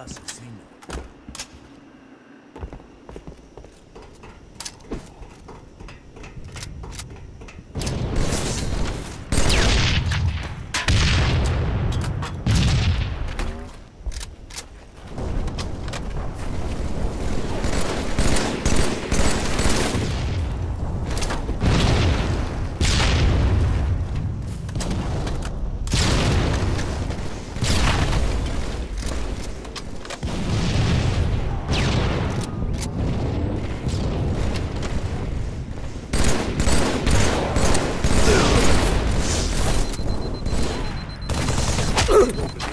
Asesino. Oh,